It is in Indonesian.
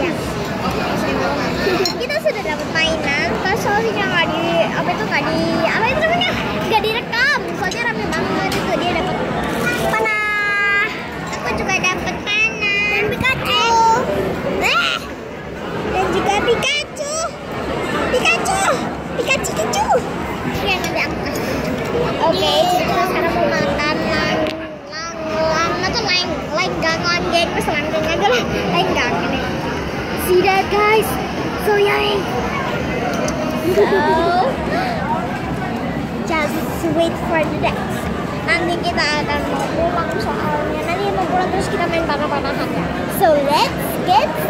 Iya. kita sudah dapat mainan. Kan soalnya nggak di apa itu nggak di apa itu namanya? Nggak direkam. Soalnya rame banget itu. Dia dapat panah. Aku juga dapat panah. Dan Pikachu. Eh! Dan juga Pikachu. Pikachu! Pikachu Pikachu! Ya nanti aku kasih oke okay, kita sekarang mau makan lang lang lang. Atau lang lang gangguan geng pesan geng aja lah. That guys? So yummy. So just wait for the next. Nanti kita akan mau pulang soalnya nanti mau pulang terus kita main panah-panahan ya. So let's get.